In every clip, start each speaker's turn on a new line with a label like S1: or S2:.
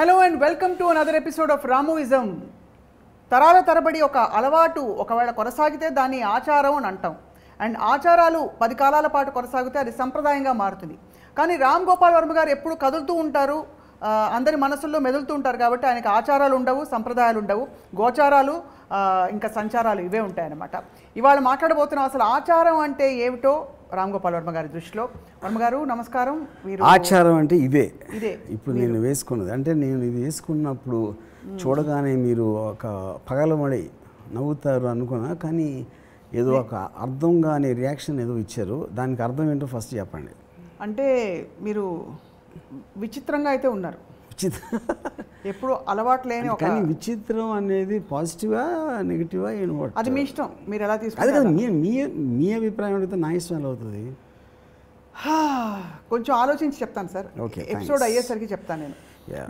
S1: Hello and welcome to another episode of రామోయిజం తరాల తరబడి ఒక అలవాటు ఒకవేళ కొనసాగితే దాన్ని ఆచారం అని అంటాం. అండ్ ఆచారాలు పది కాలాల పాటు కొనసాగితే అది సంప్రదాయంగా మారుతుంది. కానీ రామ్ గోపాల్ వర్మ గారు ఎప్పుడు కదులుతూ ఉంటారు అందరి మనసుల్లో మెదులుతూ ఉంటారు కాబట్టి ఆయనకి ఆచారాలు ఉండవు సంప్రదాయాలు ఉండవు. గోచారాలు ఇంకా సంచారాలు ఇవే ఉంటాయన్నమాట. ఇవాళ మాట్లాడబోతున్నాం అసలు ఆచారం అంటే ఏమిటో రామ్ గోపాల్ వర్మ గారి దృష్టిలో. వర్మ గారు నమస్కారం. మీరు
S2: ఆచారం అంటే ఇదే
S1: ఇదే.
S2: ఇప్పుడు నేను వేసుకున్నది. అంటే నేను ఇది వేసుకున్నప్పుడు చూడగానే మీరు ఒక పగలమడి నవ్వుతారు అనుకున్నా కానీ ఏదో ఒక అర్థం కాని రియాక్షన్ ఏదో ఇచ్చారు. దానికి అర్థం ఏంటో ఫస్ట్ చెప్పండి.
S1: అంటే మీరు విచిత్రంగా అయితే ఉన్నారు.
S2: విచిత్ర
S1: ఎప్పుడు అలవాటు లేని ఒక
S2: కానీ విచిత్రం అనేది పాజిటివా నెగిటివా ఏం
S1: అది మీ ఇష్టం మీరు ఎలా
S2: అది
S1: తీసుకుంటారు?
S2: కాదు మీ మీ మీ అభిప్రాయం అడిగితే నా ఇష్టం ఎలా అవుతుంది?
S1: కొంచెం ఆలోచించి చెప్తాను సార్.
S2: Okay,
S1: episode. అయ్యేసరికి చెప్తాను నేను.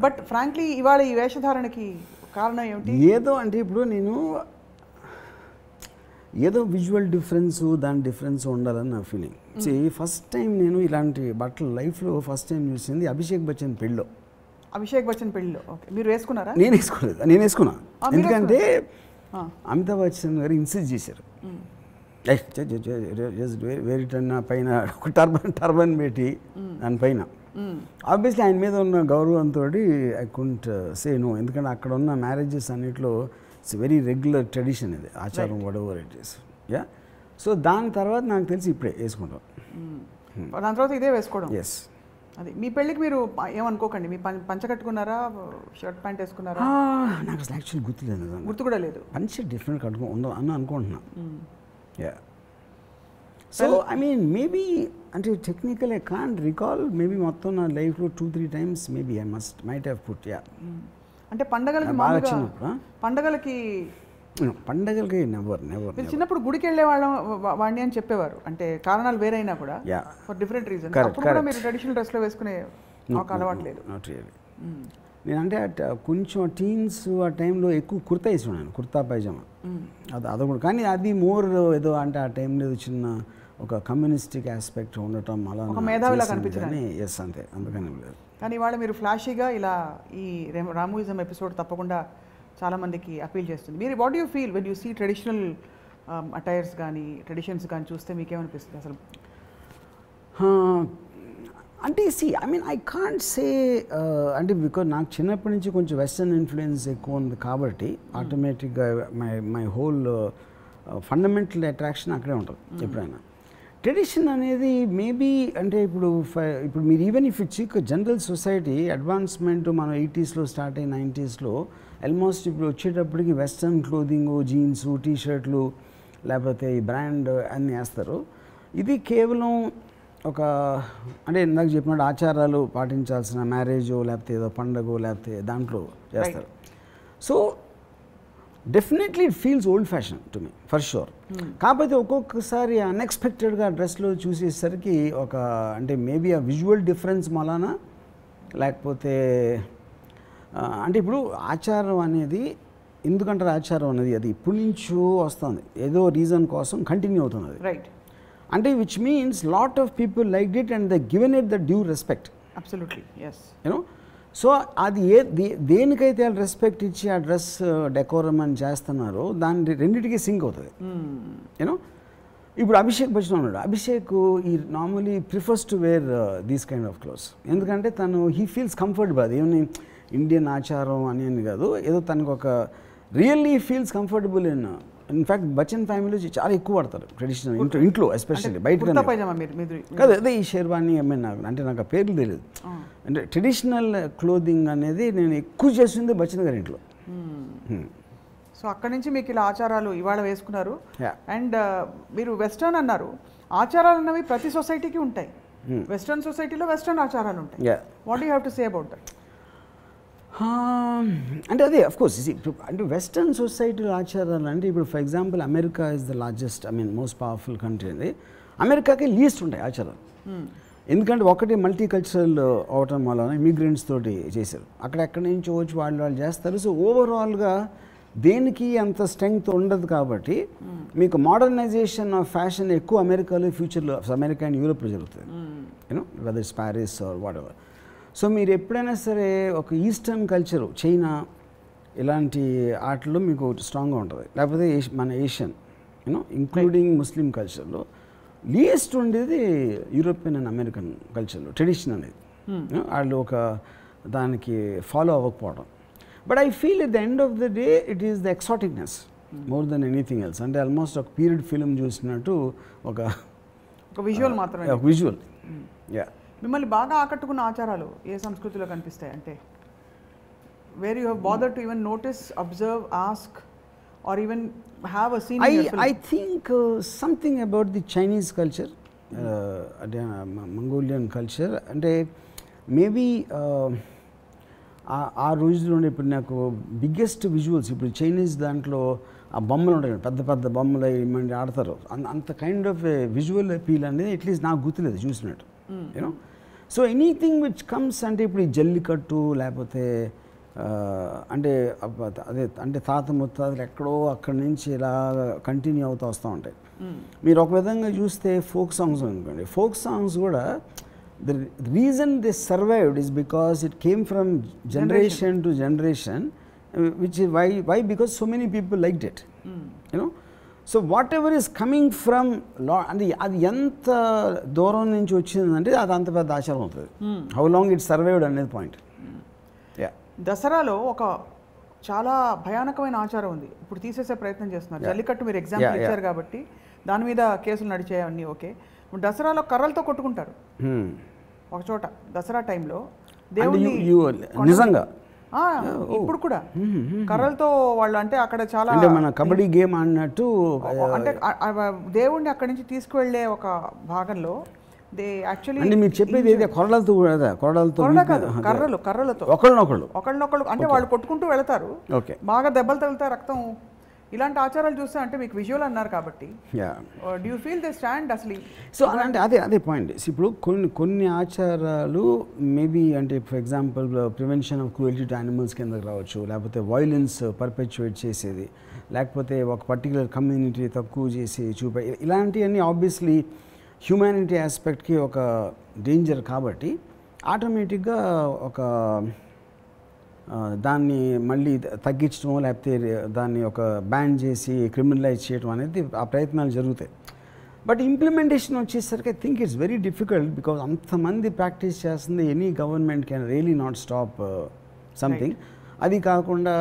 S1: బట్ ఫ్రాంక్లీ ఇవాళ ఈ వేషధారణకి కారణం ఏమిటి?
S2: ఏదో అంటే ఇప్పుడు నేను ఏదో విజువల్ డిఫరెన్స్ దాని డిఫరెన్స్ ఉండాలని నా ఫీలింగ్ సి ఫస్ట్ టైం నేను ఇలాంటి బట్టలు లైఫ్లో ఫస్ట్ టైం చూసింది అభిషేక్ బచ్చన్ పెళ్ళిలో
S1: అభిషేక్ బచ్చన్ పెళ్ళిలో ఓకే. మీరు వేసుకున్నారా?
S2: నేను వేసుకోలేదు. నేను వేసుకున్నా. ఎందుకంటే. అమితాబ్ బచ్చన్ గారు ఇన్సిస్ట్ చేశారు. వేరే టన్న పైన ఒక టర్బన్ టర్బన్ పెట్టి దాని పైన. ఆబ్వియస్లీ ఆయన మీద ఉన్న గౌరవంతో ఐ కుంట్ సే నో ఎందుకంటే అక్కడ ఉన్న మ్యారేజెస్ అన్నిట్లో ఇట్స్ వెరీ రెగ్యులర్ ట్రెడిషన్ ఇది. ఆచారం whatever it is yeah so దాని తర్వాత నాకు తెలిసి ఇప్పుడే వేసుకుంటాం.
S1: దాని తర్వాత ఇదే వేసుకోవడం.
S2: ఎస్
S1: అది. మీ పెళ్ళికి మీరు ఏమనుకోకండి. మీ పంచ కట్టుకున్నారా? షర్ట్ ప్యాంట్ వేసుకున్నారా?
S2: నాకు అసలు గుర్తులేదు నిజంగా.
S1: గుర్తు కూడా లేదు.
S2: పంచ డిఫరెంట్ కట్టుకో ఉందో అని అనుకుంటున్నా. Yeah so I mean maybe అంటే technical I can't recall maybe మొత్తం నా లైఫ్లో two three times maybe I must might have put yeah
S1: అంటే పండగలకి? పండగలకి
S2: పండగలకి నెవర్ నెవర్
S1: మీరు చిన్నప్పుడు గుడికి వెళ్ళే వాళ్ళం వాడిని అని చెప్పేవారు. అంటే కారణాలు వేరైనా కూడా
S2: యా.
S1: ఫర్ డిఫరెంట్ రీజన్ అప్పుడు కూడా. మీరు ట్రెడిషనల్ డ్రెస్లో వేసుకునే ఒక అలవాటు లేదు.
S2: నాట్ రియలీ నేనంటే అట్ కొంచెం టీన్స్ ఆ టైంలో ఎక్కువ కుర్తా వేసుకున్నాను కుర్తా పైజామా. అది అది కూడా. కానీ అది మోర్ ఏదో అంటే ఆ టైంలో చిన్న ఒక కమ్యూనిస్టిక్ ఆస్పెక్ట్ ఉండటం అలా
S1: మేధావిలా కనిపించడానికి.
S2: ఎస్ అంతే. అందుకని లేదు.
S1: కానీ ఇవాళ మీరు ఫ్లాషీగా ఇలా ఈ రేమ్- రామూయిజం ఎపిసోడ్ తప్పకుండా చాలా మందికి అపీల్ చేస్తుంది. మీరు what you feel when you see traditional attires కానీ ట్రెడిషన్స్ కానీ చూస్తే మీకేమనిపిస్తుంది అసలు?
S2: అంటే see I mean I can't say అంటే బికాజ్ నాకు చిన్నప్పటి నుంచి కొంచెం వెస్టర్న్ ఇన్ఫ్లుయెన్స్ ఎక్కువ ఉంది కాబట్టి ఆటోమేటిక్గా my my whole fundamental attraction అక్కడే ఉంటుంది ఎప్పుడైనా. ట్రెడిషన్ అనేది మేబీ అంటే ఇప్పుడు ఇప్పుడు మీరు even if it chic general society advancement మనం ఎయిటీస్లో స్టార్ట్ అయిన నైంటీస్లో ఆల్మోస్ట్ ఇప్పుడు వచ్చేటప్పటికి వెస్ట్రన్ క్లోదింగ్ జీన్స్ టీ షర్ట్లు లేకపోతే ఈ బ్రాండ్ అన్నీ వేస్తారు. ఇది కేవలం ఒక అంటే ఇందాక చెప్పినట్టు ఆచారాలు పాటించాల్సిన మ్యారేజో లేకపోతే ఏదో పండగో లేకపోతే దాంట్లో చేస్తారు. So definitely it feels old fashion to me for sure కాకపోతే ఒక్కొక్కసారి అన్ఎక్స్పెక్టెడ్గా డ్రెస్లో చూసేసరికి ఒక అంటే మేబీ ఆ విజువల్ డిఫరెన్స్ మలాన లేకపోతే అంటే ఇప్పుడు ఆచారం అనేది ఎందుకంటారు ఆచారం అనేది? అది ఇప్పటి నుంచో వస్తుంది. ఏదో రీజన్ కోసం కంటిన్యూ అవుతుంది
S1: రైట్
S2: అంటే which means lot of people like it and the given it the due respect
S1: absolutely yes
S2: you know so అది ఏ దే- దేనికైతే వాళ్ళు రెస్పెక్ట్ ఇచ్చి ఆ డ్రెస్ డెకోరం అని చేస్తున్నారో దాని రెండింటికి సింక్ అవుతుంది. యూనో ఇప్పుడు అభిషేక్ బచ్చన్ ఉన్నాడు. అభిషేక్ ఈ normally prefers to wear these kind of clothes ఎందుకంటే తను హీ ఫీల్స్ కంఫర్టబుల్ అది ఏమని ఇండియన్ ఆచారం అని అని కాదు ఏదో తనకు ఒక really feels comfortable in in fact Bachchan family చాలా ఎక్కువ వాడతారు ట్రెడిషనల్ ఇంట్లో ఇంట్లో ఎస్పెషల్లీ బయట కాదు అదే ఈ షేర్వాణి ఐ మీన్ నాకు అంటే నాకు ఆ పేర్లు తెలియదు అంటే ట్రెడిషనల్ క్లోదింగ్ అనేది నేను ఎక్కువ చేస్తుంది బచ్చన్ గారి ఇంట్లో. Hmm.
S1: సో అక్కడి నుంచి మీకు ఇలా ఆచారాలు ఇవాళ వేసుకున్నారు. అండ్ మీరు వెస్టర్న్ అన్నారు. ఆచారాలు అన్నవి ప్రతి సొసైటీకి ఉంటాయి. వెస్టర్న్ సొసైటీలో వెస్టర్న్ ఆచారాలు ఉంటాయి. What you have to say about that
S2: అంటే అదే అఫ్ కోర్స్ ఇప్పుడు అంటే వెస్టర్న్ సొసైటీలో ఆచారాలు అంటే ఇప్పుడు for example America is the largest I mean most powerful country అండి. అమెరికాకి లీస్ట్ ఉంటాయి ఆచారాలు. ఎందుకంటే ఒకటి మల్టీ కల్చరల్ అవటం వలన ఇమిగ్రెంట్స్ తోటి చేశారు. అక్కడెక్కడి నుంచి వచ్చి వాళ్ళు వాళ్ళు చేస్తారు. సో ఓవరాల్గా దేనికి అంత స్ట్రెంగ్త్ ఉండదు కాబట్టి మీకు మోడర్నైజేషన్ ఆఫ్ ఫ్యాషన్ ఎక్కువ అమెరికాలో ఫ్యూచర్లో అమెరికా అండ్ యూరోప్లో జరుగుతుంది. You know whether it's Paris or whatever so మీరు ఎప్పుడైనా సరే ఒక ఈస్టర్న్ కల్చరు చైనా ఇలాంటి ఆటల్లో మీకు స్ట్రాంగ్గా ఉంటుంది. లేకపోతే మన ఏషియన్ యూనో ఇంక్లూడింగ్ ముస్లిం కల్చర్లో లీయెస్ట్ ఉండేది యూరోపియన్ అండ్ అమెరికన్ కల్చర్లో ట్రెడిషన్ అనేది. Know, వాళ్ళు ఒక దానికి ఫాలో అవ్వకపోవడం. But I feel at the end of the day it is the exoticness more than anything else అంటే ఆల్మోస్ట్ ఒక పీరియడ్ ఫిల్మ్ చూసినట్టు ఒక
S1: ఒక విజువల్ మాత్రమే.
S2: విజువల్ యా
S1: మిమ్మల్ని బాగా ఆకట్టుకున్న ఆచారాలు ఏ సంస్కృతిలో కనిపిస్తాయి అంటే where you have bother to even notice observe ask or even have a seen
S2: I, I think uh, something about the Chinese culture, uh, అంటే, Mongolian culture, అంటే మేబీ ఆ రోజుల్లో ఉండే ఇప్పుడు నాకు బిగ్గెస్ట్ విజువల్స్ ఇప్పుడు చైనీస్ దాంట్లో ఆ బొమ్మలు ఉంటాయి పెద్ద పెద్ద బొమ్మలు ఏమంటే ఆడతారు. అంత కైండ్ ఆఫ్ విజువల్ అపీల్ అనేది అట్లీస్ట్ నాకు గుర్తులేదు చూసినట్టు. You know so anything which comes అంటే ఇప్పుడు ఈ జల్లికట్టు లేకపోతే అంటే అదే అంటే తాత ముత్తాతలు ఎక్కడో అక్కడి నుంచి ఇలా కంటిన్యూ అవుతూ వస్తూ ఉంటాయి. మీరు ఒక విధంగా చూస్తే ఫోక్ సాంగ్స్ అనుకోండి. ఫోక్ సాంగ్స్ కూడా the reason they survived is because it came from generation to generation which why why because so many people like it. You know so whatever is coming from లా అంటే అది ఎంత దూరం నుంచి వచ్చిందంటే అది అంత పెద్ద ఆచారం అవుతుంది. హౌ లాంగ్ ఇట్ సర్వైవ్డ్ అనేది పాయింట్ యా
S1: దసరాలో ఒక చాలా భయానకమైన ఆచారం ఉంది. ఇప్పుడు తీసేసే ప్రయత్నం చేస్తున్నారు. జల్లికట్టు మీరు ఎగ్జాంపుల్. ఇచ్చారు కాబట్టి దాని మీద కేసులు నడిచాయి అన్నీ ఓకే దసరాలో కర్రలతో కొట్టుకుంటారు. ఒక చోట దసరా టైంలో కొండ-
S2: నిజంగా?
S1: ఇప్పుడు కూడా. కర్రలతో వాళ్ళు అంటే అక్కడ చాలా
S2: అంటే మన కబడ్డీ గేమ్ ఆడినట్టు
S1: అంటే దేవుణ్ణి అక్కడి నుంచి తీసుకువెళ్ళే ఒక భాగంలో దే యాక్చువల్లీ
S2: అంటే మీరు చెప్పేది ఏదో? కొరడాలతో కూడా కొరడాలతో
S1: కాదు. కర్రలు కర్రలతో.
S2: ఒకళ్ళనొకళ్ళు.
S1: ఒకళ్ళనొకళ్ళు. అంటే వాళ్ళు కొట్టుకుంటూ వెళతారు.
S2: ఓకే.
S1: బాగా దెబ్బలు తగులుతాయి రక్తం ఇలాంటి ఆచారాలు చూస్తే అంటే మీకు విజువల్ అన్నారు కాబట్టి.
S2: Yeah
S1: do you feel they stand అసలు
S2: సో అంటే అదే అదే పాయింట్ ఇప్పుడు కొన్ని కొన్ని ఆచారాలు మేబీ అంటే for example prevention of cruelty to animals కిందకి రావచ్చు లేకపోతే వైలెన్స్ పర్పెచువేట్ చేసేది లేకపోతే ఒక పర్టికులర్ కమ్యూనిటీ తక్కువ చేసి చూపే ఇలాంటివన్నీ ఆబ్వియస్లీ హ్యూమానిటీ ఆస్పెక్ట్కి ఒక డేంజర్ కాబట్టి ఆటోమేటిక్గా ఒక దాన్ని మళ్ళీ తగ్గించడం లేకపోతే దాన్ని ఒక బ్యాన్ చేసి క్రిమినలైజ్ చేయడం అనేది ఆ ప్రయత్నాలు జరుగుతాయి. బట్ ఇంప్లిమెంటేషన్ వచ్చేసరికి I think it's very difficult because అంతమంది ప్రాక్టీస్ చేస్తుంది any government can really not stop something అది కాకుండా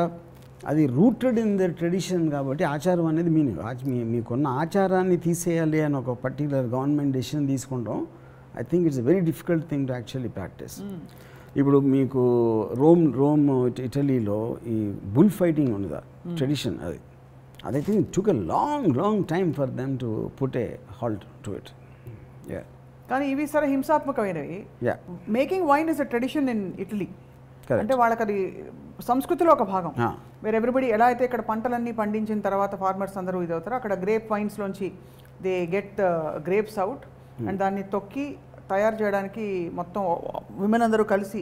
S2: అది రూటెడ్ ఇన్ ద ట్రెడిషన్ కాబట్టి ఆచారం అనేది మీ మీ మీకున్న ఆచారాన్ని తీసేయాలి అని ఒక పర్టికులర్ గవర్నమెంట్ డెసిషన్ తీసుకుంటాం. I think it's very difficult thing to actually practice. ఇప్పుడు మీకు రోమ్ రోమ్ ఇట- ఇటలీలో ఈ బుల్ ఫైటింగ్ ఉన్నదా? ట్రెడిషన్ అది. అది think took a long long time for them to put a halt to it yeah
S1: కానీ ఇవి సరే హింసాత్మకమైనవి.
S2: Yeah
S1: making wine is a tradition in Italy. అంటే వాళ్ళకి అది సంస్కృతిలో ఒక భాగం. వేరే ఎవ్రీబడి ఎలా అయితే ఇక్కడ పంటలన్నీ పండించిన తర్వాత ఫార్మర్స్ అందరూ ఇది అవుతారో అక్కడ grape వైన్స్లోంచి they get grapes out and దాన్ని తొక్కి తయారు చేయడానికి మొత్తం విమెన్ అందరూ కలిసి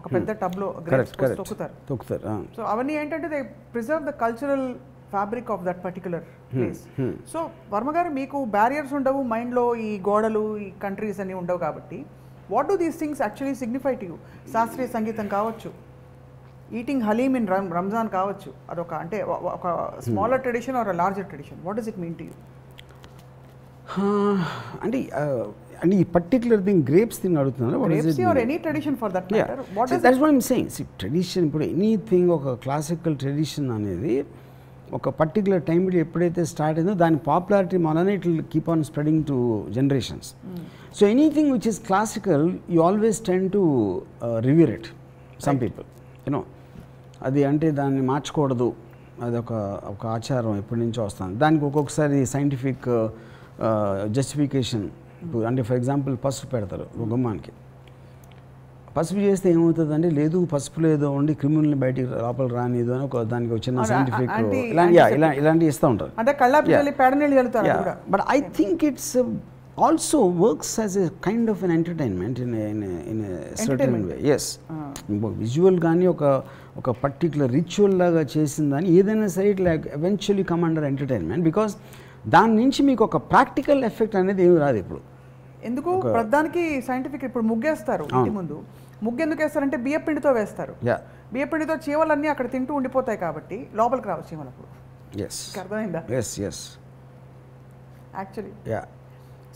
S1: ఒక పెద్ద టబ్లో గ్రేప్స్
S2: కరెక్ట్
S1: తొక్కుతారు.
S2: తొక్కుతారు.
S1: సో అవన్నీ ఏంటంటే they preserve the cultural fabric of that particular place so Varma గారు మీకు బ్యారియర్స్ ఉండవు మైండ్లో ఈ గోడలు ఈ కంట్రీస్ అన్ని ఉండవు కాబట్టి what do these things actually signify to you శాస్త్రీయ సంగీతం కావచ్చు ఈటింగ్ హలీమ్ ఇన్ రమ్ రంజాన్ కావచ్చు అదొక అంటే ఒక smaller tradition or larger tradition what does it mean to you
S2: అంటే అంటే ఈ పర్టికులర్ థింగ్ గ్రేప్స్ థింగ్ అడుగుతున్నారు?
S1: Any tradition for that what
S2: tradition ఇప్పుడు ఎనీథింగ్ ఒక క్లాసికల్ ట్రెడిషన్ అనేది ఒక పర్టికులర్ టైంలో ఎప్పుడైతే స్టార్ట్ అయిందో దాని పాపులారిటీ వలన it keep on spreading to generations so anything which is classical you always tend to revere it some people you know అది అంటే దాన్ని మార్చకూడదు. అది ఒక ఒక ఆచారం ఎప్పటి నుంచో వస్తుంది. దానికి ఒక్కొక్కసారి సైంటిఫిక్ జస్టిఫికేషన్ అంటే ఫర్ ఎగ్జాంపుల్ పసుపు పెడతారు ఒక గుమ్మానికి. పసుపు చేస్తే ఏమవుతుంది అంటే లేదు పసుపులో ఏదో ఉండి క్రిమినల్ని బయటికి లోపల రానిదు అని ఒక దానికి చిన్న సైంటిఫిక్ ఇలాంటి. ఇలాంటివి ఇస్తూ ఉంటారు.
S1: అంటే
S2: but I think it's also works as a kind of an entertainment in in certain ways visual కానీ ఒక ఒక పర్టికులర్ రిచువల్ లాగా చేసిందని ఏదైనా సరే ఇట్లా eventually come under entertainment because దాని నుంచి మీకు ఒక ప్రాక్టికల్ ఎఫెక్ట్ అనేది ఏమి రాదు ఇప్పుడు.
S1: ఎందుకు? ప్రధానికి సైంటిఫిక్ ఇప్పుడు ముగ్గేస్తారు ఇంటి ముందు. ముగ్గు ఎందుకు వేస్తారంటే బియ్య పిండితో వేస్తారు.
S2: యా.
S1: బియ్య పిండితో చీమలన్నీ అక్కడ తింటూ ఉండిపోతాయి కాబట్టి లోపలికి రావు చీమలు అప్పుడు అర్థమైందా? యాక్చువల్లీ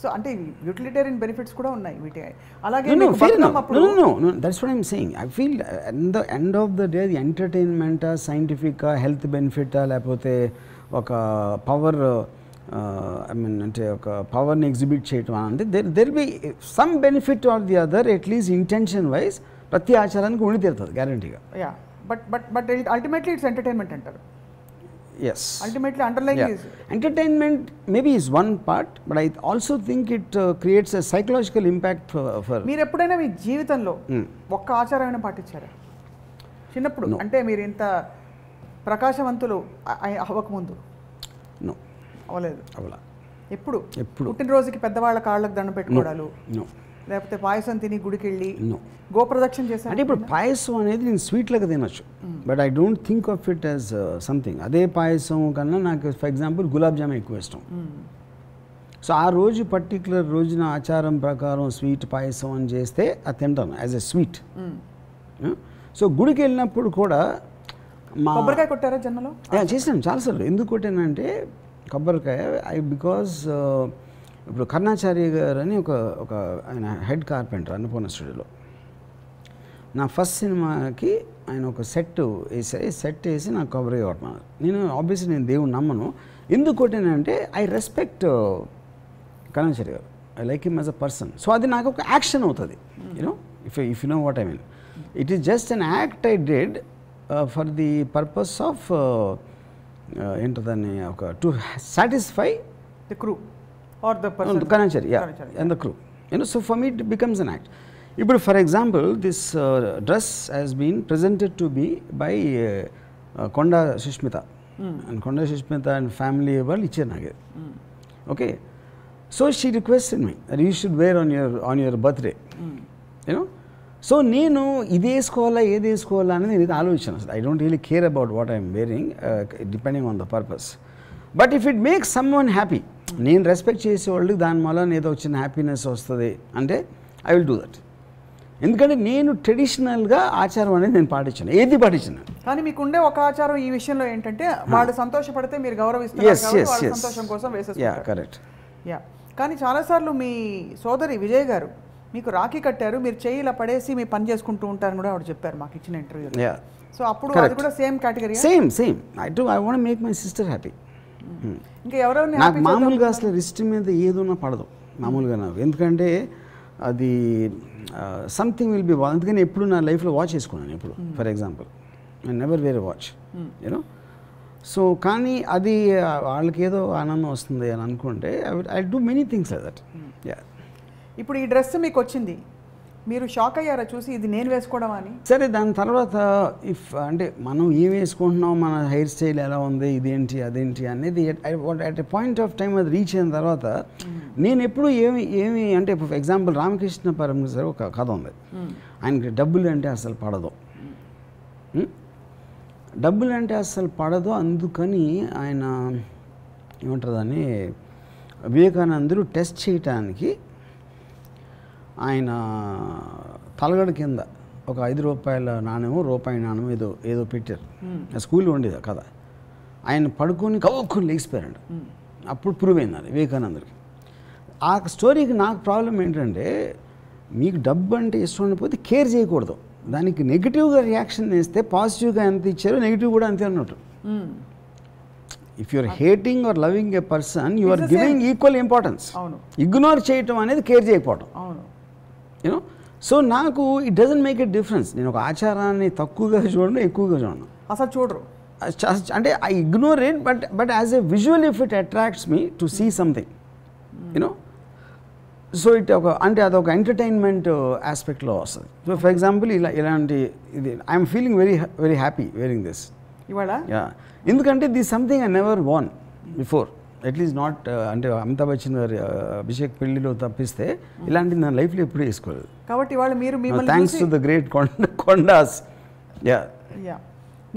S1: సో అంటే యూటిలిటేరియన్ బెనిఫిట్స్ కూడా ఉన్నాయి వీటి. అలాగే
S2: I'm saying. I feel uh, at the end of the day, the entertainment, scientific health benefit లేకపోతే ఒక పవర్ ఐ మీన్ అంటే ఒక పవర్ని ఎగ్జిబిట్ చేయటం అంటే there there be some benefit or the other at least intention wise ప్రతి ఆచారానికి ఉండి తీరుతుంది గ్యారంటీగా
S1: yeah but but but ultimately it's entertainment అంటారు
S2: yes
S1: ultimately underline
S2: is one part, but I also think it uh, creates a psychological impact for. for
S1: మీరు ఎప్పుడైనా మీ జీవితంలో
S2: Mm.
S1: ఒక్క ఆచారమైనా పాటించారా చిన్నప్పుడు. అంటే మీరు ఇంత ప్రకాశవంతులు అవ్వకముందు
S2: no,
S1: అవ్వలేదు.
S2: అవలా.
S1: ఎప్పుడు?
S2: ఎప్పుడు?
S1: పుట్టినరోజుకి పెద్దవాళ్ళ కాళ్ళకు దండం పెట్టుకోవడాలు. లేకపోతే పాయసం తిని గుడికి వెళ్ళి. గోప్రదక్షిణ చేశారు
S2: అంటే ఇప్పుడు పాయసం అనేది నేను స్వీట్లాగా తినొచ్చు. But I don't think of it as something అదే పాయసం కన్నా నాకు ఫర్ ఎగ్జాంపుల్ గులాబ్ జామ్ ఎక్కువ ఇష్టం. సో ఆ రోజు పర్టికులర్ రోజున ఆచారం ప్రకారం స్వీట్ పాయసం అని చేస్తే అది తింటాను యాజ్ ఎ స్వీట్ సో గుడికి వెళ్ళినప్పుడు కూడా మా
S1: కొబ్బరికాయ కొట్టారా జన్మలో
S2: యా, చేశాను చాలాసార్లు. ఎందుకు కొట్టానంటే కొబ్బరికాయ ఐ బికాజ్ uh, ఇప్పుడు కర్ణాచార్య గారు అని ఒక ఒక ఆయన హెడ్ కార్పెంటర్ అన్నపూర్ణ స్టూడియోలో. నా ఫస్ట్ సినిమాకి ఆయన ఒక సెట్ వేసే సెట్ వేసి నాకు కవర్ కొట్టమన్నారు. నేను ఆబ్వియస్లీ నేను దేవుని నమ్మను. ఎందుకు కొట్టానంటే ఐ రెస్పెక్ట్ uh, కర్ణాచార్య గారు. I like him as a person so అది నాకు ఒక యాక్షన్ అవుతుంది. You know if if you know what I mean it is just an act I did for the purpose of ఏంటదని ఒక to satisfy
S1: the crew or the person
S2: Karnachari yeah and the crew you know so for me it becomes an act ఇప్పుడు for example this dress has been presented to be by Konda Sushmita and కొండ Sushmita and family వాళ్ళు ఇచ్చారు నాకు okay so she requested me you should wear on your on your birthday you know so నేను ఇది వేసుకోవాలా ఏది వేసుకోవాలా అనేది నేను ఇది ఆలోచించాను అసలు. I don't really care about what I'm wearing depending on the purpose but if it makes someone happy నేను రెస్పెక్ట్ చేసేవాళ్ళకి దాని వల్ల ఏదో చిన్న హ్యాపీనెస్ వస్తుంది అంటే ఐ విల్ డూ దట్ ఎందుకంటే నేను ట్రెడిషనల్గా ఆచారం అనేది నేను పాటించాను ఏది పాటించాను.
S1: కానీ మీకు ఉండే ఒక ఆచారం ఈ విషయంలో ఏంటంటే వాళ్ళు సంతోషపడితే మీరు
S2: ఎస్
S1: సంతోషం కోసం వేసేస్తారు
S2: కరెక్ట్
S1: యా కానీ చాలాసార్లు మీ సోదరి విజయ్ గారు మీకు రాఖీ కట్టారు మీరు చేయి ఇలా పడేసి మీ పని చేసుకుంటూ ఉంటారని కూడా ఆవిడ చెప్పారు మాకు ఇచ్చిన ఇంటర్వ్యూలో
S2: యా
S1: సో అప్పుడు అది. కూడా same category
S2: same same I do I want make my sister happy
S1: ఇంకా ఎవరెవరిని
S2: నాకు మామూలుగా అసలు రిస్ట్ మీద ఏదున్నా పడదు మామూలుగా నాకు. ఎందుకంటే అది సంథింగ్ విల్ బి అందుకని ఎప్పుడు నా లైఫ్లో వాచ్ వేసుకున్నాను ఎప్పుడు. For example I never wear watch you know so కానీ అది వాళ్ళకి ఏదో ఆనందం వస్తుంది అని అనుకుంటే I do many things that yeah
S1: ఇప్పుడు ఈ డ్రెస్ మీకు వచ్చింది మీరు షాక్ అయ్యారా చూసి ఇది నేను వేసుకోవడం అని?
S2: సరే దాని తర్వాత ఇఫ్ అంటే మనం ఏం వేసుకుంటున్నాం మన హెయిర్ స్టైల్ ఎలా ఉంది ఇదేంటి అదేంటి అనేది at a point of time అది రీచ్ అయిన తర్వాత నేను ఎప్పుడు ఏమి ఏమి అంటే ఫర్ ఎగ్జాంపుల్ రామకృష్ణ పరమేశ్వర ఒక కథ ఉంది. ఆయనకి డబ్బులు అంటే అసలు పడదు. Hmm? డబ్బులు అంటే అసలు పడదు అందుకని ఆయన ఏమంటారు దాన్ని వివేకానందుడు టెస్ట్ చేయటానికి ఆయన తలగడ కింద ఒక ఐదు రూపాయల నాణ్యమో రూపాయి నాణ్యం ఏదో ఏదో పెట్టారు. ఆ స్కూల్లో ఉండేది కథ. ఆయన పడుకొని కవ్వుకొని లేచిపోయారంట. అప్పుడు ప్రూవ్ అయింది అది వివేకానందుడికి ఆ స్టోరీకి నాకు ప్రాబ్లం ఏంటంటే మీకు డబ్బు అంటే ఇష్టం ఉండకపోతే కేర్ చేయకూడదు. దానికి నెగిటివ్గా రియాక్షన్ ఇస్తే పాజిటివ్గా ఎంత ఇచ్చారో నెగిటివ్ కూడా అంతే అన్నట్టు. If you're hating or loving a person you are giving equal importance ignore చేయటం అనేది కేర్ చేయకపోవడం
S1: అవును.
S2: యూనో సో నాకు it doesn't make a difference నేను ఒక ఆచారాన్ని తక్కువగా చూడను ఎక్కువగా చూడను.
S1: అసలు చూడరు.
S2: అంటే I ignore it but but as a visual if it attracts me to see something you know so it ఒక అంటే అదొక ఎంటర్టైన్మెంట్ ఆస్పెక్ట్లో వస్తుంది. సో ఫర్ ఎగ్జాంపుల్ ఇలా ఇలాంటి ఇది I'm feeling very very happy wearing this
S1: ఇవాళ?
S2: ఎందుకంటే this something I never won before at least not అంటే అమితాబ్ బచ్చన్ గారి uh, అభిషేక్ పెళ్ళిలో తప్పిస్తే ఇలాంటిది నా లైఫ్లో ఎప్పుడూ వేసుకోలేదు.
S1: కాబట్టి ఇవాళ మీరు
S2: థ్యాంక్స్ టు ద గ్రేట్ కొండ కొండాస్ యా
S1: యా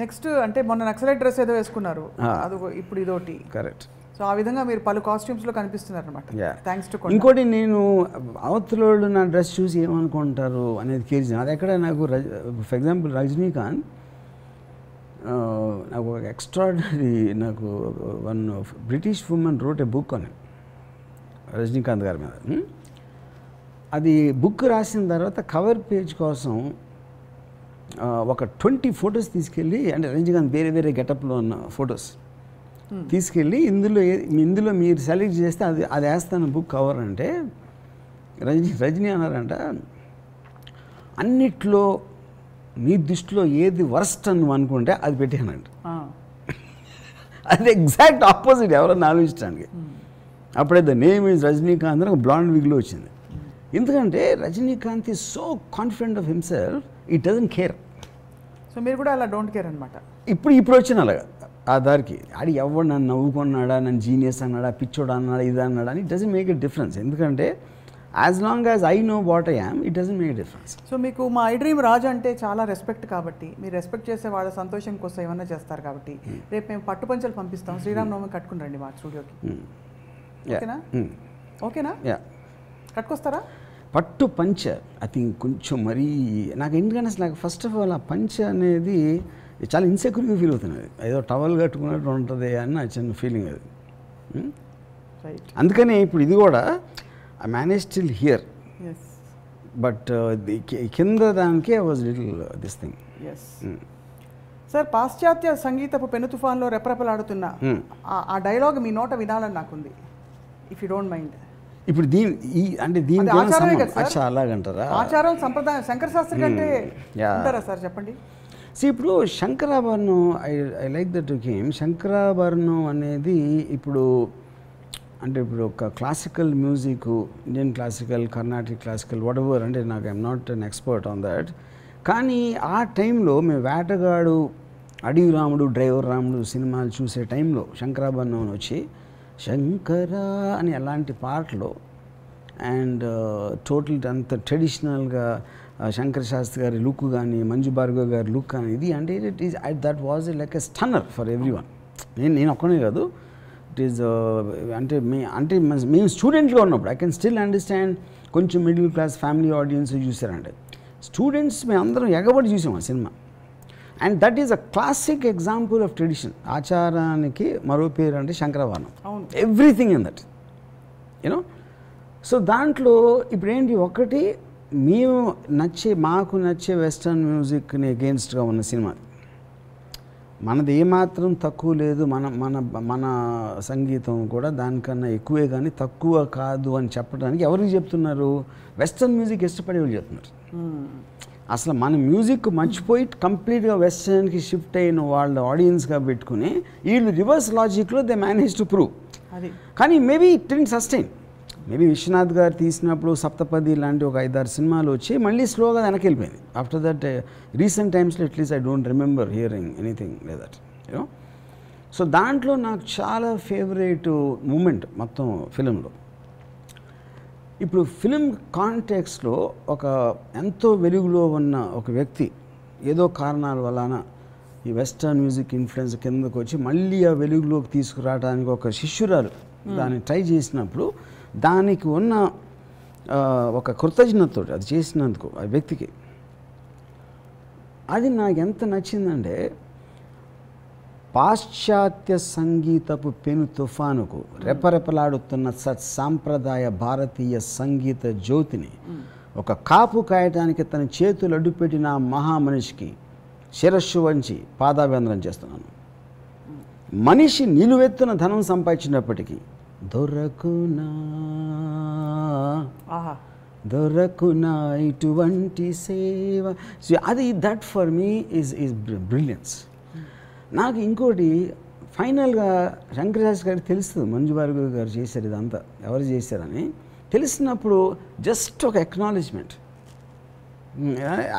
S1: నెక్స్ట్ అంటే మొన్న నక్సలైట్ డ్రెస్ ఏదో వేసుకున్నారు. అది ఇప్పుడు ఇదోటి.
S2: కరెక్ట్
S1: సో ఆ విధంగా మీరు పలు కాస్ట్యూమ్స్లో కనిపిస్తున్నారు అనమాట. థ్యాంక్స్ టు
S2: ఇంకోటి నేను అవతలోళ్ళు నా డ్రెస్ చూసి ఏమనుకుంటారు అనేది చేయను. అది ఎక్కడ నాకు ఫర్ ఎగ్జాంపుల్ రజనీకాంత్ నాకు ఒక ఎక్స్ట్రాడినరీ నాకు one British woman wrote a book అని రజనీకాంత్ గారి మీద? అది బుక్ రాసిన తర్వాత కవర్ పేజ్ కోసం ఒక ట్వంటీ ఫొటోస్ తీసుకెళ్ళి అంటే రజనీకాంత్ వేరే వేరే గెటప్లో ఉన్న ఫొటోస్ తీసుకెళ్ళి ఇందులో ఇందులో మీరు సెలెక్ట్ చేస్తే అది అది వేస్తాను బుక్ కవర్ అంటే రజనీ రజనీ అన్నారంట అన్నిట్లో నీ దృష్టిలో ఏది వర్స్ట్ అని అనుకుంటే అది పెట్టానంట
S1: ఆ,
S2: అది ఎగ్జాక్ట్ ఆపోజిట్ ఎవరన్నా ఆలోచించడానికి అప్పుడే ద నేమ్ ఈజ్ రజనీకాంత్ అని ఒక బ్లాండ్ విగ్లో వచ్చింది. ఎందుకంటే Rajinikanth is so confident of himself it doesn't care
S1: so మీరు కూడా అలా డోంట్ కేర్ అనమాట
S2: ఇప్పుడు ఇప్పుడు వచ్చిన అలాగా. ఆ దారికి ఆడి ఎవడు నన్ను నవ్వుకున్నాడా నన్ను జీనియస్ అన్నాడా పిచ్చోడా అన్నాడా ఇది అన్నాడా అని it doesn't make a difference ఎందుకంటే as long as I know what I am it doesn't make difference
S1: so మీకు మా ఐ డ్రీమ్ రాజు అంటే చాలా రెస్పెక్ట్ కాబట్టి మీరు రెస్పెక్ట్ చేసే వాళ్ళ సంతోషం కోసం ఏమన్నా చేస్తారు కాబట్టి రేపు మేము పట్టు పంచలు పంపిస్తాం. శ్రీరామ్ నవమి కట్టుకుని రండి మా స్టూడియోకి. ఓకేనా? ఓకేనా?
S2: యా
S1: కట్టుకొస్తారా?
S2: పట్టు పంచ ఐ థింక్ కొంచెం మరీ నాకు ఎందుకంటే అసలు నాకు ఫస్ట్ ఆఫ్ ఆల్ ఆ పంచ అనేది చాలా ఇన్సెక్యూర్గా ఫీల్ అవుతున్నది. ఏదో టవల్ కట్టుకున్నట్టు ఉంటుంది అని నా చిన్న ఫీలింగ్ అది. Hmm?
S1: రైట్
S2: అందుకనే ఇప్పుడు ఇది కూడా I manage still here but కింద దానికే was little this thing
S1: sir పాశ్చాత్య సంగీతపు పెను తుఫాన్లో రెపరెపలాడుతున్న ఆ- ఆ డైలాగ్ మీ నోట వినాలని నాకుంది. ఇఫ్ యూ డోంట్ మైండ్
S2: ఇప్పుడు దీని ఈ అంటే? అచ్చా అలాగంటారా?
S1: ఆచారం సంప్రదాయం శంకర శాస్త్రి కంటే
S2: Yeah.
S1: ఉంటారా సార్ చెప్పండి.
S2: సో ఇప్పుడు Sankarabharanam I I like that game Sankarabharanam అనేది ఇప్పుడు అంటే ఇప్పుడు ఒక classical music Indian classical Carnatic classical whatever ever అంటే నాకు I'm not an expert on that కానీ ఆ టైంలో మేము వేటగాడు అడవి రాముడు డ్రైవర్ రాముడు సినిమాలు చూసే టైంలో శంకరాభరణం వచ్చి శంకర అని అలాంటి పాటలు అండ్ uh, టోటల్ అంత ట్రెడిషనల్గా uh, శంకర శాస్త్రి గారి లుక్ కానీ మంజు భార్గవ్ గారి లుక్ కానీ ఇది అంటే it is that was like a stunner for everyone నేను నేను ఒక్కనే కాదు ఇట్ ఈస్ అంటే మీ అంటే మేము స్టూడెంట్గా ఉన్నప్పుడు ఐ కెన్ స్టిల్ అండర్స్టాండ్ కొంచెం మిడిల్ క్లాస్ ఫ్యామిలీ ఆడియన్స్ చూసారంటే. స్టూడెంట్స్ మేము అందరం ఎగబడి చూసాం ఆ cinema. And that is a classic example of tradition ఆచారానికి మరో పేరు అంటే శంకరవర్ణం. Everything in that you know so దాంట్లో ఇప్పుడు ఏంటి ఒకటి మేము నచ్చే మాకు నచ్చే వెస్టర్న్ మ్యూజిక్ని అగేన్స్ట్గా ఉన్న సినిమా మనది ఏమాత్రం తక్కువ లేదు మన మన మన సంగీతం కూడా దానికన్నా ఎక్కువే కానీ తక్కువ కాదు అని చెప్పడానికి ఎవరికి చెప్తున్నారు? వెస్టర్న్ మ్యూజిక్ ఇష్టపడే వాళ్ళు చెప్తున్నారు. అసలు మన మ్యూజిక్ మర్చిపోయి కంప్లీట్గా వెస్టర్న్కి షిఫ్ట్ అయిన వాళ్ళ ఆడియన్స్గా పెట్టుకుని వీళ్ళు రివర్స్ లాజిక్లో దే మేనేజ్ టు ప్రూవ్ కానీ maybe it didn't sustain maybe Viswanath గారు తీసినప్పుడు సప్తపది లాంటి ఒక ఐదారు సినిమాలు వచ్చి మళ్ళీ స్లోగా వెనక్కి వెళ్ళిపోయింది ఆఫ్టర్ దట్ రీసెంట్ టైమ్స్లో at least I don't remember hearing anything like that you know so దాంట్లో నాకు చాలా ఫేవరెట్ మూమెంట్ మొత్తం ఫిలింలో ఇప్పుడు ఫిలిం కాంటెక్స్లో ఒక ఎంతో వెలుగులో ఉన్న ఒక వ్యక్తి ఏదో కారణాల వలన ఈ వెస్టర్న్ మ్యూజిక్ ఇన్ఫ్లుయెన్స్ కిందకు వచ్చి మళ్ళీ ఆ వెలుగులోకి తీసుకురావడానికి ఒక శిష్యురాలు దాన్ని ట్రై చేసినప్పుడు దానికి ఉన్న ఒక కృతజ్ఞతతో అది చేసినందుకు ఆ వ్యక్తికి. అది నాకు ఎంత నచ్చిందంటే పాశ్చాత్య సంగీతపు పెను తుఫానుకు రెపరెపలాడుతున్న సత్ సాంప్రదాయ భారతీయ సంగీత జ్యోతిని ఒక కాపు కాయటానికి తన చేతులు అడ్డుపెట్టిన మహామనిషికి శిరస్సు వంచి పాదాభ్యందనం చేస్తున్నాను. మనిషి నిలువెత్తున ధనం సంపాదించినప్పటికీ దొరకునా?
S1: ఆహా.
S2: దొరకునా ఇటువంటి సేవ? అది that for me is is brilliance నాకు ఇంకోటి ఫైనల్గా శంకరశాస్త్రి గారికి తెలుస్తుంది మంజు భార్గవ్ గారు చేశారు ఇదంతా. ఎవరు చేశారని? తెలిసినప్పుడు జస్ట్ ఒక ఎక్నాలజ్మెంట్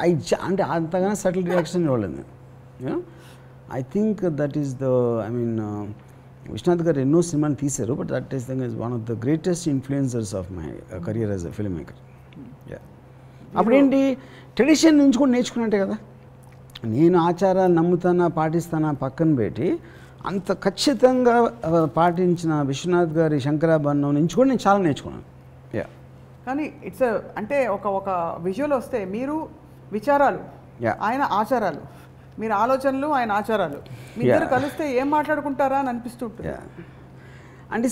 S2: ఐ అంటే అంతగానో సటిల్ రియాక్షన్ ఇవ్వలేదు I think that is the I mean Viswanath గారు ఎన్నో సినిమాలు తీశారు but that is thing is one of the greatest influencers of my career as a film maker అప్పుడేంటి ట్రెడిషన్ నుంచి కూడా నేర్చుకున్నట్టే కదా. నేను ఆచారాలు నమ్ముతానా పాటిస్తానా పక్కన పెట్టి అంత ఖచ్చితంగా ఆ, పాటించిన విశ్వనాథ్ గారి శంకరాభరణం నుంచి కూడా నేను చాలా నేర్చుకున్నాను. యా
S1: కానీ ఇట్స్ అంటే ఒక ఒక విజువల్ వస్తే మీరు విచారాలు. ఆయన ఆచారాలు. మీరు ఆలోచనలు ఆయన ఆచారాలు. మీ ఇద్దరు
S2: Yeah.
S1: కలిస్తే ఏం మాట్లాడుకుంటారా అని అనిపిస్తుంటుంది.
S2: అంటే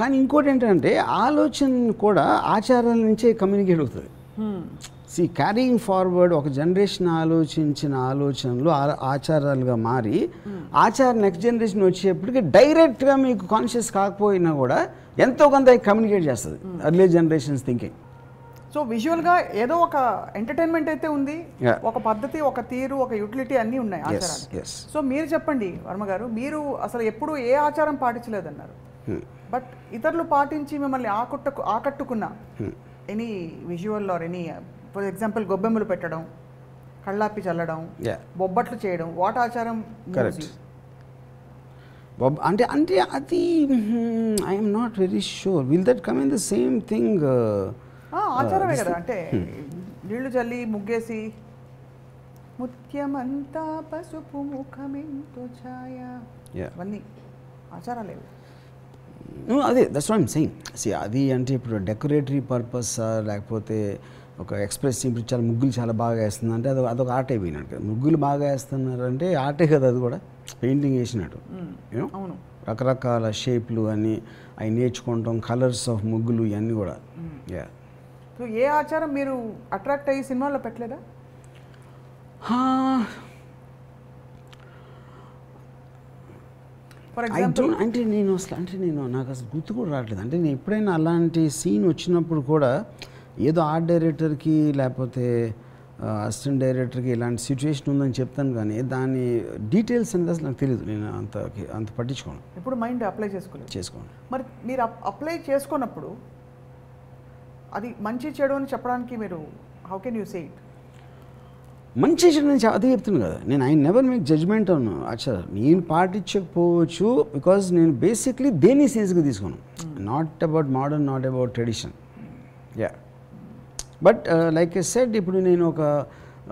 S2: కానీ ఇంకోటి ఏంటంటే ఆలోచన కూడా ఆచారాల నుంచే కమ్యూనికేట్ అవుతుంది.
S1: Hmm.
S2: సి క్యారీయింగ్ ఫార్వర్డ్ ఒక జనరేషన్ ఆలోచించిన ఆలోచనలు ఆ- ఆచారాలుగా మారి ఆచార నెక్స్ట్ జనరేషన్ వచ్చేప్పటికి డైరెక్ట్గా మీకు కాన్షియస్ కాకపోయినా కూడా ఎంతో కొంత కమ్యూనికేట్ చేస్తుంది. అర్లీ జనరేషన్స్ థింకింగ్
S1: సో విజువల్గా ఏదో ఒక ఎంటర్టైన్మెంట్ అయితే ఉంది. ఒక పద్ధతి ఒక తీరు ఒక యూటిలిటీ అన్నీ ఉన్నాయి ఆచారాలు. సో మీరు చెప్పండి వర్మ గారు మీరు అసలు ఎప్పుడు ఏ ఆచారం పాటించలేదన్నారు? బట్ ఇతరులు పాటించి మిమ్మల్ని ఆకట్టుకు ఆకట్టుకున్న any visual or any for example గొబ్బెమ్మలు పెట్టడం కళ్ళాపి చల్లడం బొబ్బట్లు చేయడం వాట్ ఆచారం
S2: కరెక్ట్? అంటే అంటే అది I'm not very sure. Will that come in the same thing
S1: ఆచారమే కదా. అంటే నీళ్ళు చల్లి ముగ్గేసి ముత్యమంతా పసుపు ముఖమెంతో ఛాయ. అవన్నీ ఆచారాలేవు
S2: అదే దట్స్ వాట్ సెయింగ్ సి అది అంటే ఇప్పుడు డెకరేటరీ పర్పస్ లేకపోతే ఒక ఎక్స్ప్రెస్ ఇప్పుడు చాలా ముగ్గులు చాలా బాగా వేస్తుంది అంటే అది అదొక ఆర్ట్ అయిపోయినట్టు కదా ముగ్గులు బాగా వేస్తున్నారు అంటే ఆర్టే కదా అది కూడా. పెయింటింగ్ వేసినట్టు యూనో
S1: అవును.
S2: రకరకాల షేప్లు అని అవి నేర్చుకుంటాం కలర్స్ ఆఫ్ ముగ్గులు ఇవన్నీ కూడా. యా
S1: సో ఏ ఆచారం మీరు అట్రాక్ట్ అయ్యి సినిమాలో పెట్టలేదా?
S2: అంటే నేను అసలు అంటే నేను నాకు అసలు గుర్తు కూడా రావట్లేదు. అంటే నేను ఎప్పుడైనా అలాంటి సీన్ వచ్చినప్పుడు కూడా ఏదో ఆర్ట్ డైరెక్టర్కి లేకపోతే అసిస్టెంట్ డైరెక్టర్కి ఇలాంటి సిచ్యువేషన్ ఉందని చెప్తాను కానీ దాని డీటెయిల్స్ అనేది అసలు నాకు తెలియదు నేను అంత అంత పట్టించుకోను.
S1: ఇప్పుడు మైండ్ అప్లై చేసుకోలేదు.
S2: చేసుకోను.
S1: మరి మీరు అప్లై చేసుకున్నప్పుడు అది మంచి చెడు అని చెప్పడానికి మీరు how can you say it
S2: మంచి చెడు నేను అదే చెప్తున్నాను కదా. నేను ఐ నెవర్ మేక్ జడ్జ్మెంట్ అవును అచ్చా నేను పాటించకపోవచ్చు బికాజ్ నేను బేసిక్లీ దేని సీరియస్గా తీసుకున్నాను not about modern not about tradition yeah but like a said ఇప్పుడు నేను ఒక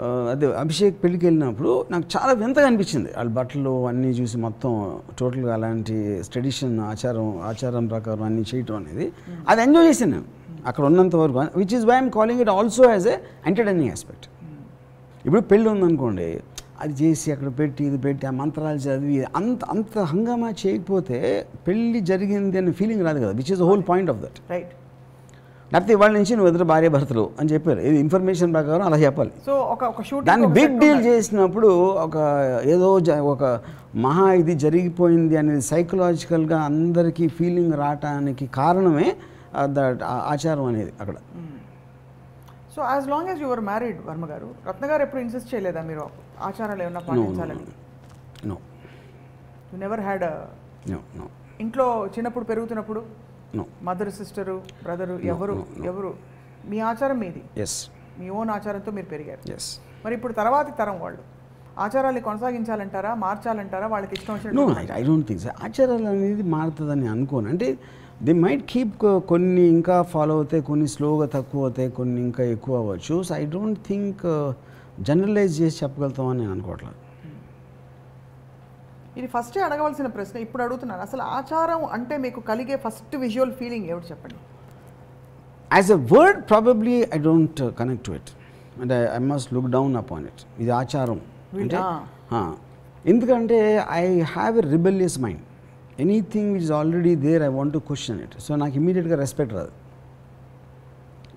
S2: uh, అదే అభిషేక్ పెళ్ళికి వెళ్ళినప్పుడు నాకు చాలా వింతగా అనిపించింది. వాళ్ళ బట్టలు అన్నీ చూసి మొత్తం టోటల్గా అలాంటి ట్రెడిషన్ ఆచారం ఆచారం ప్రకారం అన్నీ చేయటం అనేది. అది ఎంజాయ్ చేశాను నేను. అక్కడ ఉన్నంత వరకు which is why I'm calling it also as a entertaining aspect ఇప్పుడు పెళ్ళి ఉందనుకోండి అది చేసి అక్కడ పెట్టి ఇది పెట్టి ఆ మంత్రాలు చదివి అంత అంత హంగామా చేయకపోతే పెళ్ళి జరిగింది అనే ఫీలింగ్ రాదు కదా. Which is the whole point of that
S1: right
S2: లేకపోతే ఇవాళ నుంచి నువ్వు ఇద్దరు భార్య భర్తలు అని చెప్పారు. ఇది ఇన్ఫర్మేషన్ ప్రకారం అలా చెప్పాలి.
S1: సో ఒక
S2: దాన్ని బిగ్ డీల్ చేసినప్పుడు ఒక ఏదో ఒక మహా ఇది జరిగిపోయింది అనేది సైకలాజికల్గా అందరికీ ఫీలింగ్ రావటానికి కారణమే దట్ ఆచారం అనేది అక్కడ.
S1: So as long as your married Varma గారు రత్న గారు ఎప్పుడు ఇన్సిస్ట్ చేయలేదా మీరు ఆచారాలు ఏమన్నా పాటించాలని?
S2: నో
S1: యు నెవర్ హ్యాడ్ ఇంట్లో చిన్నప్పుడు పెరుగుతున్నప్పుడు?
S2: నో
S1: మదర్ సిస్టరు బ్రదరు ఎవరు. ఎవరు? మీ ఆచారం మీది.
S2: ఎస్
S1: మీ ఓన్ ఆచారంతో మీరు పెరిగారు.
S2: ఎస్
S1: మరి ఇప్పుడు తర్వాతి తరం వాళ్ళు ఆచారాన్ని కొనసాగించాలంటారా మార్చాలంటారా వాళ్ళకి ఇష్టం
S2: నో
S1: వచ్చినట్టు
S2: ఐ డోంట్ థింక్ ఆచారాలు అనేది మారుతుందని అనుకోను. అంటే ది మైట్ కీప్ కొన్ని ఇంకా ఫాలో అవుతాయి కొన్ని స్లోగా తక్కువ అవుతాయి కొన్ని ఇంకా ఎక్కువ అవ్వచ్చు. So I don't think generalize చేసి చెప్పగలుగుతామని నేను అనుకోవట్లేదు.
S1: ఇది ఫస్టే అడగవలసిన ప్రశ్న. ఇప్పుడు అడుగుతున్నాను అసలు ఆచారం అంటే మీకు కలిగే ఫస్ట్ విజువల్ ఫీలింగ్ ఏమిటి చెప్పండి?
S2: As a word probably I don't connect to it అంటే I must look down upon it ఇది ఆచారం. అంటే ఎందుకంటే I have a rebellious mind anything which is already there I want to question it so నాకు ఇమీడియట్గా respect రాదు.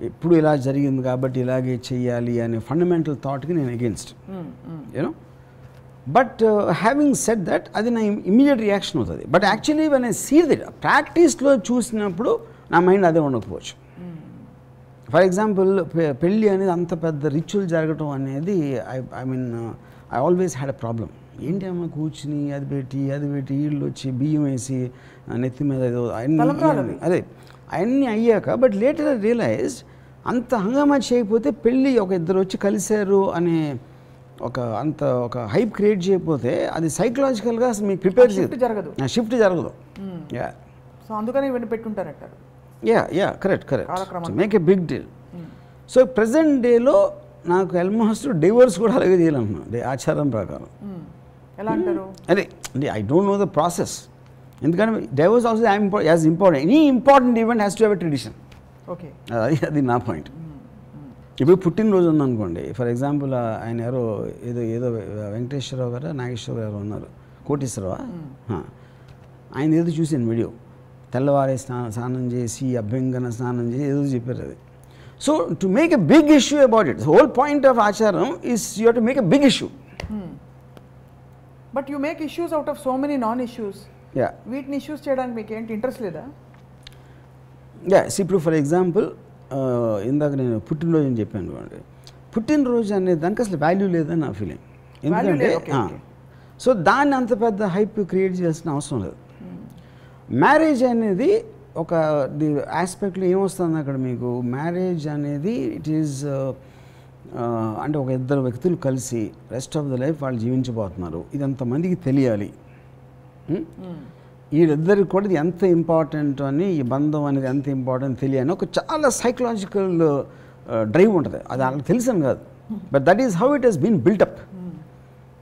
S2: ఎప్పుడు ఇలా జరిగింది కాబట్టి ఇలాగే చెయ్యాలి అనే ఫండమెంటల్ థాట్కి నేను against you know but having set that అది నా ఇమీడియట్ రియాక్షన్ అవుతుంది. But actually one I see that ప్రాక్టీస్లో చూసినప్పుడు నా మైండ్ అదే ఉండకపోవచ్చు. ఫర్ ఎగ్జాంపుల్ పెళ్ళి అనేది అంత పెద్ద రిచువల్ జరగటం అనేది I I mean I always had a problem ఏంటి అమ్మ కూర్చుని అది పెట్టి అది పెట్టి వీళ్ళు వచ్చి బియ్యం వేసి నెత్తి మీద ఏదో అన్ని. అదే అవన్నీ అయ్యాక బట్ లేటర్ రియలైజ్ అంత హంగామా చేయకపోతే పెళ్ళి ఒక ఇద్దరు వచ్చి కలిశారు అనే ఒక అంత ఒక హైప్ క్రియేట్ చేయకపోతే అది సైకలాజికల్గా అసలు మీకు ప్రిపేర్
S1: జరగదు.
S2: షిఫ్ట్ జరగదు. యా
S1: సో అందుకని ఇవన్నీ పెట్టుంటారంటారు.
S2: Yeah yeah correct correct. Make a big deal so present డేలో నాకు ఆల్మోస్ట్ డివోర్స్ కూడా అలాగే చేయాలనుకున్నాను డే- ఆచారం ప్రకారం.
S1: ఎలా అంటారు?
S2: అదే అంటే I don't know the process ఎందుకంటే divorce also as important any important event has to have a tradition
S1: okay
S2: అది అది నా పాయింట్ ఇప్పుడు పుట్టినరోజు ఉందనుకోండి ఫర్ ఎగ్జాంపుల్ ఆయన ఎవరో ఏదో ఏదో వెంకటేశ్వరరావు గారు నాగేశ్వరరావు గారు ఉన్నారు కోటేశ్వరరావా? ఆ. ఆయన ఏదో చూసాను వీడియో తెల్లవారే స్నానం స్నానం చేసి అభ్యంగన స్నానం చేసి ఏదో చెప్పారు అది. So to make a big issue about it whole point of ఆచారం is you to make a big issue
S1: but you make issues out of so many non issues
S2: yeah
S1: వీటిని ఇష్యూస్ చేయడానికి మీకు ఏంటి ఇంట్రెస్ట్ లేదా
S2: yeah ఇప్పుడు for example ఇందాక నేను పుట్టినరోజు అని చెప్పాను చూడండి పుట్టినరోజు అనే దానికి అసలు వాల్యూ లేదని నా ఫీలింగ్ ఎందుకంటే. సో దాన్ని అంత పెద్ద హైప్ క్రియేట్ చేసిన అవసరం లేదు. మ్యారేజ్ అనేది ఒక ఆస్పెక్ట్లో ఏమొస్తుంది అక్కడ మీకు? మ్యారేజ్ అనేది ఇట్ ఈజ్ అంటే ఒక ఇద్దరు వ్యక్తులు కలిసి రెస్ట్ ఆఫ్ ద లైఫ్ వాళ్ళు జీవించబోతున్నారు. ఇది అంతమందికి తెలియాలి? వీళ్ళిద్దరికి కూడా ఇది ఎంత ఇంపార్టెంట్ అని ఈ బంధం అనేది ఎంత ఇంపార్టెంట్ తెలియని ఒక చాలా సైకలాజికల్ డ్రైవ్ ఉంటుంది. అది వాళ్ళకి తెలుసని కాదు. But that is how it has been built up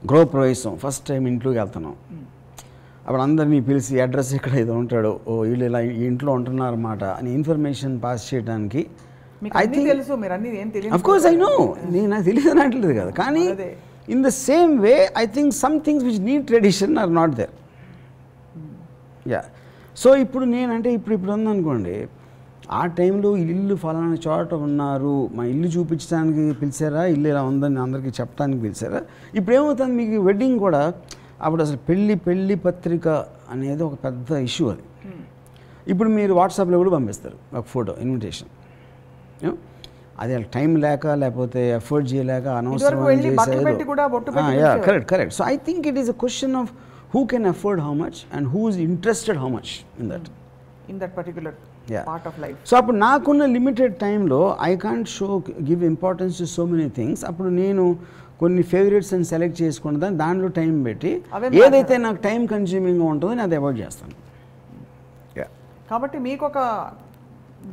S2: గృహప్రవేశం ఫస్ట్ టైం ఇంట్లోకి వెళ్తున్నాం. అప్పుడు అందరినీ పిలిచి అడ్రస్ ఇక్కడ ఏదో ఉంటాడు. ఓ వీళ్ళు ఇలా ఈ ఇంట్లో ఉంటున్నారన్నమాట అని ఇన్ఫర్మేషన్ పాస్ చేయడానికి
S1: మీకు తెలుసు మీరు అన్ని ఏం తెలియదు
S2: అఫ్ కోర్స్ ఐ నో నేను నాకు తెలియదు అనట్లేదు కదా. కానీ. In the same way I think some things which need tradition are not there yeah so ఇప్పుడు నేనంటే ఇప్పుడు ఇప్పుడు ఉందనుకోండి ఆ టైంలో ఇల్లు ఫలానా చోట ఉన్నారు. మా ఇల్లు చూపించడానికి పిలిచారా? ఇల్లు ఇలా ఉందని అందరికీ చెప్పడానికి పిలిచారా? ఇప్పుడు ఏమవుతుంది మీకు వెడ్డింగ్ కూడా అప్పుడు అసలు పెళ్ళి పెళ్ళి పత్రిక అనేది ఒక పెద్ద ఇష్యూ అది. ఇప్పుడు మీరు వాట్సాప్లో కూడా పంపిస్తారు ఒక ఫోటో ఇన్విటేషన్ అది టైం లేక లేకపోతే ఎఫర్ట్ చేయలేక అనవసరం. Correct correct so I think it is a question of who can afford how much and who is interested how much in that
S1: in that particular. Part of life
S2: so అప్పుడు నాకున్న limited టైంలో I can't show give importance to so many things అప్పుడు నేను కొన్ని favourites అని select చేసుకుంటాను దాంట్లో time పెట్టి ఏదైతే నాకు టైం కన్జ్యూమింగ్ ఉంటుందో నేను అది అవాయిడ్ చేస్తాను.
S1: కాబట్టి మీకు ఒక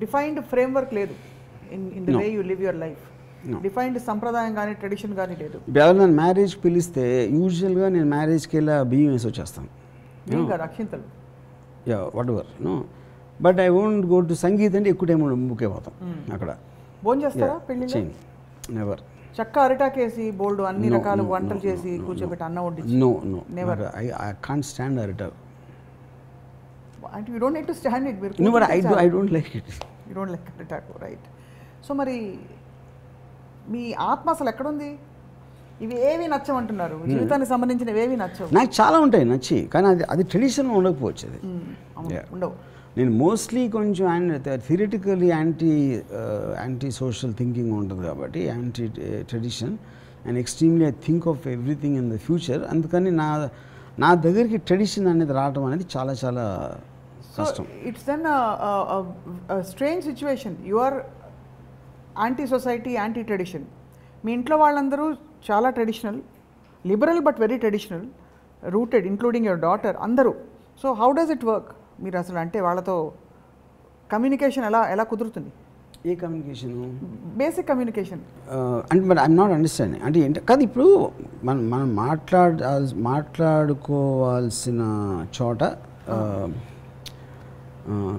S1: డిఫైన్డ్ ఫ్రేమ్వర్క్ లేదు. In in the. Way you live your life. Defined సంప్రదాయం కానీ ట్రెడిషన్ కానీ లేదు.
S2: మ్యారేజ్ పిలిస్తే యూజువల్గా నేను మ్యారేజ్కి వెళ్ళి బియ్యం వేసి వచ్చేస్తాను.
S1: అక్షింతలు.
S2: Yeah what no but I won't go to sangeet అంటే ఎక్కువ టైం బుక్ అయిపోతాం అక్కడ.
S1: భోజనం చేస్తారా
S2: చేయను నెవర్
S1: చక్క అరిటాకేసి బోల్డ్ అన్ని రకాల వంటలు చేసి కూర్చోబెట్టి అన్నం వడ్డించి.
S2: No no
S1: Never.
S2: I I can't stand అరిటర్
S1: అంటే you don't need to stand it
S2: no but I
S1: మీరు
S2: I don't like it
S1: you don't like అరిటాకు రైట్ సో మరి మీ ఆత్మ అసలు ఎక్కడుంది? ఇవి ఏవి నచ్చమంటున్నారు జీవితానికి సంబంధించినవి ఏవి నచ్చవు?
S2: నాకు చాలా ఉంటాయి నచ్చి. కానీ అది అది ట్రెడిషన్ ఉండకపోవచ్చు అది.
S1: ఉండవు.
S2: నేను మోస్ట్లీ కొంచెం theoretically anti anti social thinking ఉంటుంది కాబట్టి anti tradition and extremely I think of everything in the future అందుకని నా నా దగ్గరికి ట్రెడిషన్ అనేది రావడం అనేది చాలా చాలా కష్టం.
S1: It's then strange situation you are anti society anti tradition మీ ఇంట్లో వాళ్ళందరూ చాలా traditional liberal but very traditional rooted including your daughter అందరూ. So how does it work మీరు అసలు అంటే వాళ్ళతో కమ్యూనికేషన్ ఎలా ఎలా కుదురుతుంది?
S2: ఏ కమ్యూనికేషను
S1: బేసిక్ కమ్యూనికేషన్
S2: అంటే బట్ ఐఎమ్ నాట్ అండర్స్టాండింగ్ అంటే ఏంటి కాదు ఇప్పుడు మనం మనం మాట్లాడాల్సి మాట్లాడుకోవాల్సిన చోట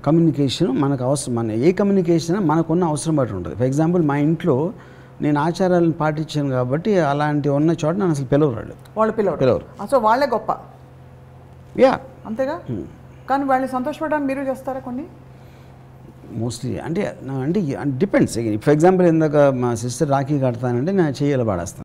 S2: కమ్యూనికేషన్ మనకు అవసరం మన ఏ కమ్యూనికేషన్ మనకున్న అవసరం బట్టి ఉంటుంది. ఫర్ ఎగ్జాంపుల్ మా ఇంట్లో నేను ఆచారాలను పాటించాను కాబట్టి అలాంటి ఉన్న చోట నన్ను అసలు పిలవరాడు
S1: వాళ్ళు పిలవరు.
S2: పిలవరు.
S1: సో వాళ్ళే గొప్ప.
S2: యా
S1: అంతేగా? కానీ వాళ్ళని సంతోషపడడానికి మీరు చేస్తారా కొన్ని?
S2: మోస్ట్లీ అంటే అంటే డిపెండ్స్ ఫర్ ఎగ్జాంపుల్ ఇందాక మా సిస్టర్ రాఖీ కడతానంటే నేను చేయాలి పాడేస్తాను